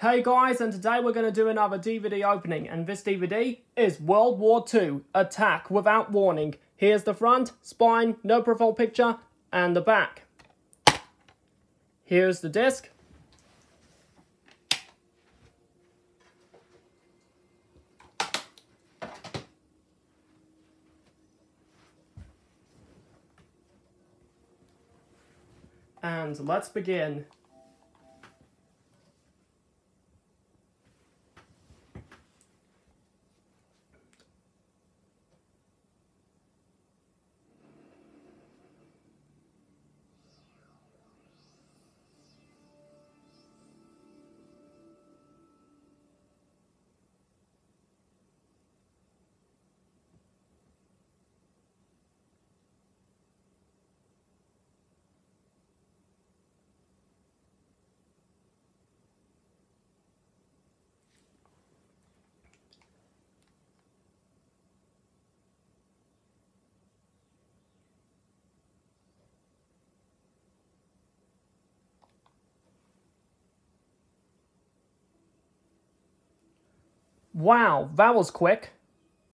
Hey guys, and today we're going to do another DVD opening, and this DVD is World War II Attack Without Warning. Here's the front, spine, no profile picture, and the back. Here's the disc. And let's begin. Wow, that was quick.